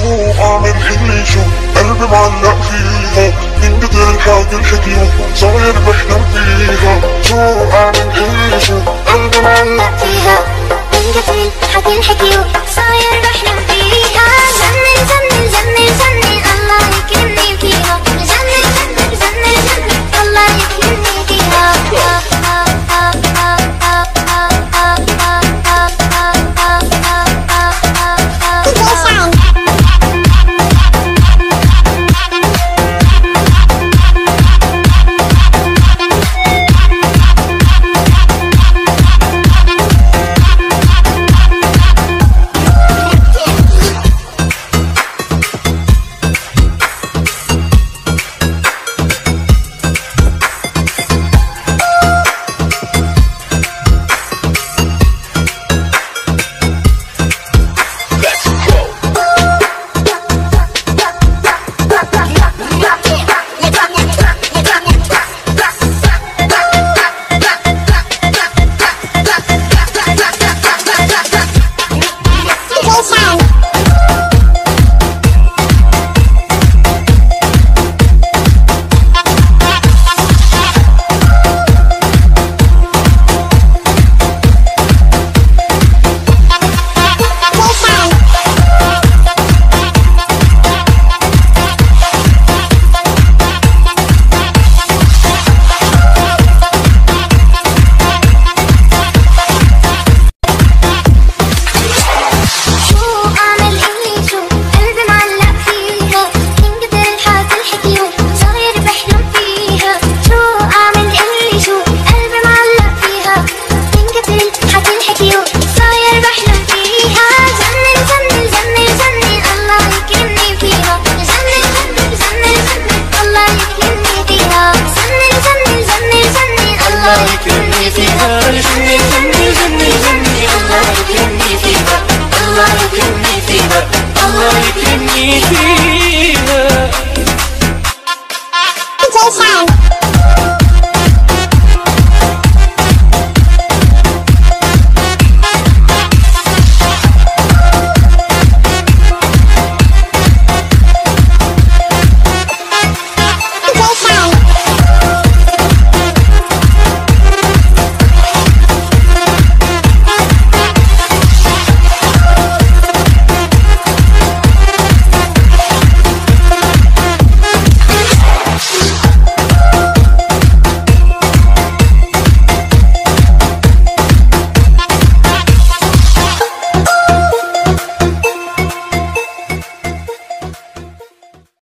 شوفه اعمل اللي يشوف قلبي معلق فيها من كتر الحاجة الحكيمة صاير بحلم فيها شو اعمل اللي يشوف قلبي معلق sound Harika give bir the şeyden